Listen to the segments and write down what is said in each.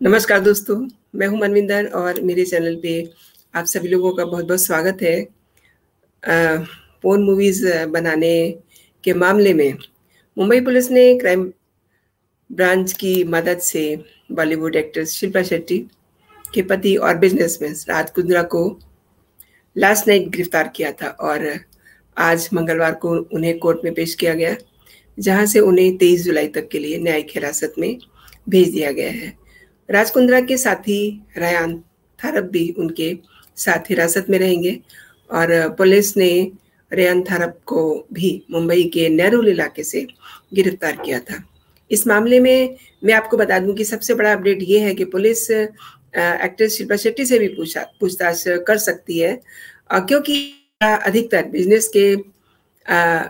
नमस्कार दोस्तों, मैं हूँ मनविंदर और मेरे चैनल पे आप सभी लोगों का बहुत बहुत स्वागत है। पोन मूवीज़ बनाने के मामले में मुंबई पुलिस ने क्राइम ब्रांच की मदद से बॉलीवुड एक्ट्रेस शिल्पा शेट्टी के पति और बिजनेसमैन राज कुंद्रा को लास्ट नाइट गिरफ़्तार किया था और आज मंगलवार को उन्हें कोर्ट में पेश किया गया, जहाँ से उन्हें 23 जुलाई तक के लिए न्यायिक हिरासत में भेज दिया गया है। राजकुंद्रा के साथी रयान थारप भी उनके साथ हिरासत में रहेंगे और पुलिस ने रेयान थारप को भी मुंबई के नेहरू इलाके से गिरफ़्तार किया था। इस मामले में मैं आपको बता दूँ कि सबसे बड़ा अपडेट ये है कि पुलिस एक्ट्रेस शिल्पा शेट्टी से भी पूछा पूछताछ कर सकती है क्योंकि अधिकतर बिज़नेस के आ,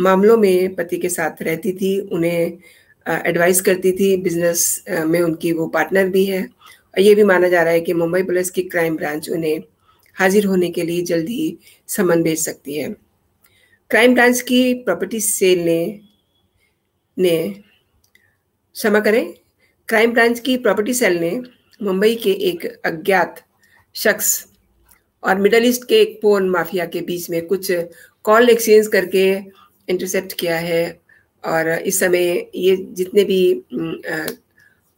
मामलों में पति के साथ रहती थी उन्हें एडवाइस करती थी बिज़नेस में उनकी वो पार्टनर भी है। और ये भी माना जा रहा है कि मुंबई पुलिस की क्राइम ब्रांच उन्हें हाजिर होने के लिए जल्द ही समन भेज सकती है। क्राइम ब्रांच की प्रॉपर्टी सेल ने ने क्षमा करें क्राइम ब्रांच की प्रॉपर्टी सेल ने मुंबई के एक अज्ञात शख्स और मिडल ईस्ट के एक पोन माफिया के बीच में कुछ कॉल एक्सचेंज करके इंटरसेप्ट किया है और इस समय ये जितने भी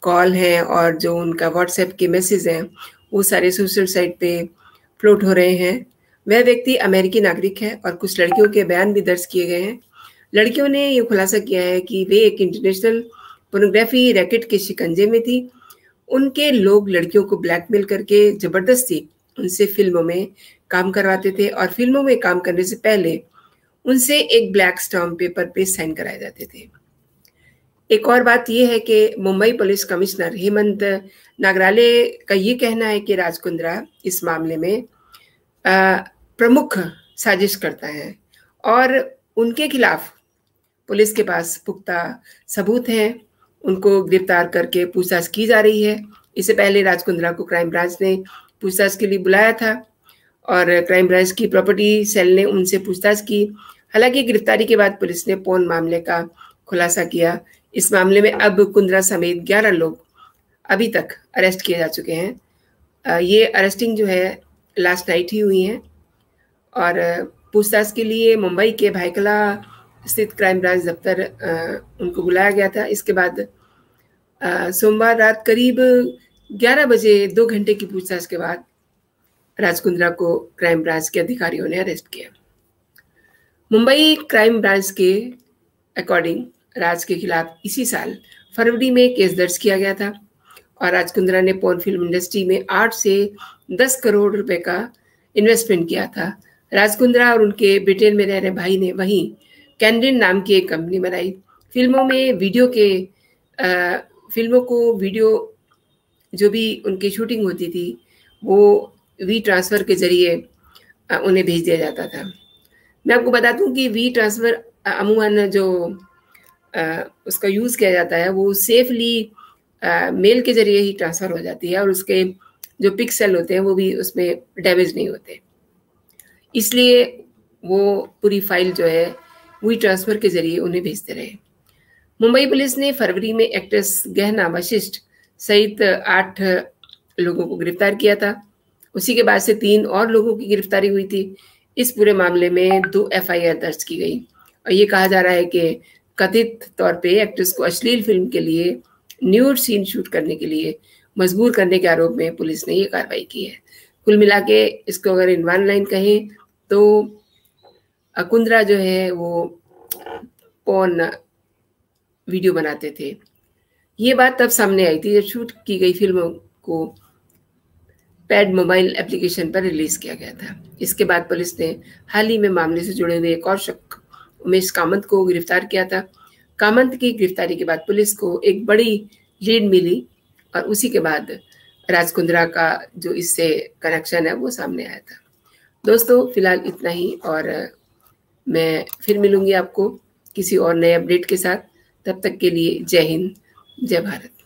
कॉल हैं और जो उनका व्हाट्सएप के मैसेज हैं, वो सारे सोशल साइट पे फ्लोट हो रहे हैं। वह व्यक्ति अमेरिकी नागरिक है और कुछ लड़कियों के बयान भी दर्ज किए गए हैं। लड़कियों ने ये खुलासा किया है कि वे एक इंटरनेशनल पोर्नोग्राफी रैकेट के शिकंजे में थी। उनके लोग लड़कियों को ब्लैकमेल करके ज़बरदस्ती उनसे फ़िल्मों में काम करवाते थे और फ़िल्मों में काम करने से पहले उनसे एक ब्लैक स्टॉम पेपर पे साइन कराए जाते थे। एक और बात यह है कि मुंबई पुलिस कमिश्नर हेमंत नागराले का ये कहना है कि राजकुंद्रा इस मामले में प्रमुख साजिश करता है और उनके खिलाफ पुलिस के पास पुख्ता सबूत हैं। उनको गिरफ़्तार करके पूछताछ की जा रही है। इससे पहले राजकुंद्रा को क्राइम ब्रांच ने पूछताछ के लिए बुलाया था और क्राइम ब्रांच की प्रॉपर्टी सेल ने उनसे पूछताछ की। हालाँकि गिरफ्तारी के बाद पुलिस ने पोन मामले का खुलासा किया। इस मामले में अब कुंद्रा समेत 11 लोग अभी तक अरेस्ट किए जा चुके हैं। ये अरेस्टिंग जो है, लास्ट नाइट ही हुई है। और पूछताछ के लिए मुंबई के भाईकला स्थित क्राइम ब्रांच दफ्तर उनको बुलाया गया था। इसके बाद सोमवार रात करीब 11 बजे दो घंटे की पूछताछ के बाद राजकुंद्रा को क्राइम ब्रांच के अधिकारियों ने अरेस्ट किया। मुंबई क्राइम ब्रांच के अकॉर्डिंग राज के खिलाफ इसी साल फरवरी में केस दर्ज किया गया था और राज कुंद्रा ने पोर्न फ़िल्म इंडस्ट्री में आठ से दस करोड़ रुपए का इन्वेस्टमेंट किया था। राज कुंद्रा और उनके ब्रिटेन में रह रहे भाई ने वहीं कैंडिन नाम की एक कंपनी बनाई। फ़िल्मों में वीडियो के आ, फ़िल्मों को वीडियो जो भी उनकी शूटिंग होती थी वो वी ट्रांसफ़र के ज़रिए उन्हें भेज दिया जाता था। मैं आपको बता दूँ कि वी ट्रांसफ़र अमूमन जो आ, उसका यूज़ किया जाता है वो सेफली मेल के ज़रिए ही ट्रांसफ़र हो जाती है और उसके जो पिक्सल होते हैं वो भी उसमें डैमेज नहीं होते। इसलिए वो पूरी फ़ाइल जो है वी ट्रांसफ़र के ज़रिए उन्हें भेजते रहे। मुंबई पुलिस ने फरवरी में एक्ट्रेस गहना वशिष्ठ सहित आठ लोगों को गिरफ़्तार किया था। उसी के बाद से तीन और लोगों की गिरफ्तारी हुई थी। इस पूरे मामले में दो एफआईआर दर्ज की गई। और ये कहा जा रहा है कि कथित तौर पे एक्ट्रेस को अश्लील फ़िल्म के लिए न्यूड सीन शूट करने के लिए मजबूर करने के आरोप में पुलिस ने ये कार्रवाई की है। कुल मिला के इसको अगर इन वन लाइन कहें तो अकुंद्रा जो है वो पौन वीडियो बनाते थे। ये बात तब सामने आई थी जब शूट की गई फ़िल्मों को पैड मोबाइल एप्लीकेशन पर रिलीज़ किया गया था। इसके बाद पुलिस ने हाल ही में मामले से जुड़े हुए एक और शक उमेश कामत, को गिरफ़्तार किया था। कामत की गिरफ्तारी के बाद पुलिस को एक बड़ी लीड मिली और उसी के बाद राजकुंद्रा का जो इससे कनेक्शन है, वो सामने आया था। दोस्तों, फ़िलहाल इतना ही और मैं फिर मिलूँगी आपको किसी और नए अपडेट के साथ। तब तक के लिए जय हिंद, जय भारत।